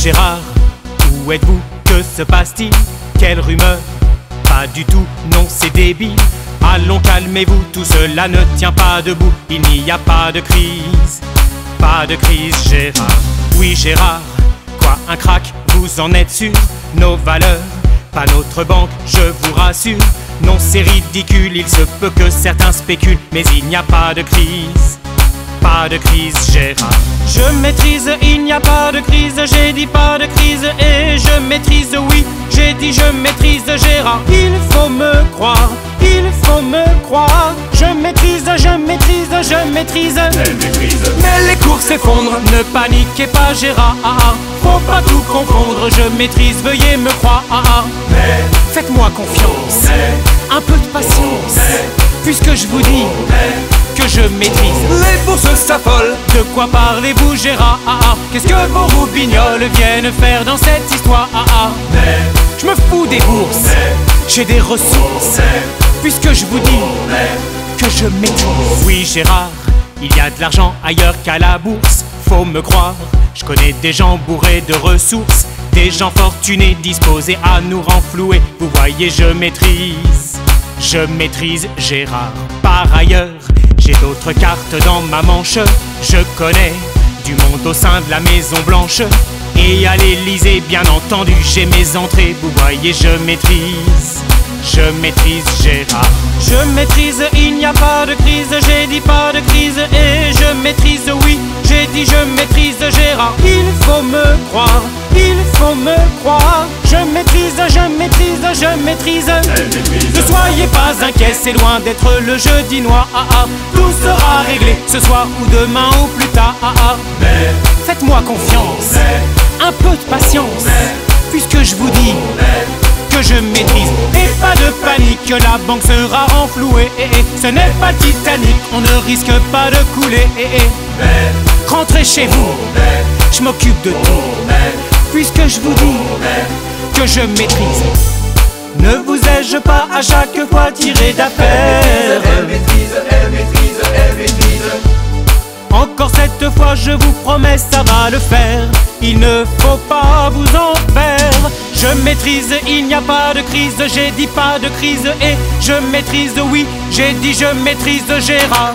Gérard, où êtes-vous? Que se passe-t-il? Quelle rumeur? Pas du tout, non c'est débile. Allons calmez-vous, tout cela ne tient pas debout. Il n'y a pas de crise, pas de crise Gérard. Oui Gérard, quoi un crack, vous en êtes sûr? Nos valeurs, pas notre banque, je vous rassure. Non c'est ridicule, il se peut que certains spéculent, mais il n'y a pas de crise pas de crise, Gérard. Je maîtrise, il n'y a pas de crise, j'ai dit pas de crise et je maîtrise, oui, j'ai dit je maîtrise, Gérard. Il faut me croire, il faut me croire. Je maîtrise, je maîtrise, je maîtrise. Mais les cours s'effondrent, ne paniquez pas, Gérard. Faut pas tout confondre, je maîtrise, veuillez me croire. Je maîtrise. Les bourses s'affolent. De quoi parlez-vous, Gérard? Qu'est-ce que vos roubignoles viennent faire dans cette histoire? Je me fous des bourses, j'ai des ressources, puisque je vous dis que je maîtrise. Oui, Gérard, il y a de l'argent ailleurs qu'à la bourse, faut me croire. Je connais des gens bourrés de ressources, des gens fortunés disposés à nous renflouer. Vous voyez, je maîtrise, je maîtrise Gérard. Par ailleurs, j'ai d'autres cartes dans ma manche. Je connais du monde au sein de la Maison Blanche. Et à l'Élysée, bien entendu, j'ai mes entrées. Vous voyez, je maîtrise. Je maîtrise Gérard. Je maîtrise, il n'y a pas de crise. J'ai dit pas de crise. Et je maîtrise, oui. J'ai dit je maîtrise Gérard. Il faut me croire. Ne soyez pas inquiets, c'est loin d'être le jeudi noir. Ah, ah. Tout sera réglé ce soir ou demain ou plus tard. Ah. Faites-moi confiance, un peu de patience, puisque je vous dis que je maîtrise. Et pas de panique, la banque sera renflouée. Eh, eh. Ce n'est pas Titanic, on ne risque pas de couler. Eh, Rentrez chez vous, je m'occupe de tout, puisque je vous dis que je maîtrise. Ne vous ai-je pas à chaque fois tiré d'affaire Elle maîtrise, elle maîtrise, elle maîtrise. Encore cette fois, je vous promets, ça va le faire. Il ne faut pas vous en faire. Je maîtrise, il n'y a pas de crise. J'ai dit pas de crise et je maîtrise, oui, j'ai dit je maîtrise Gérard.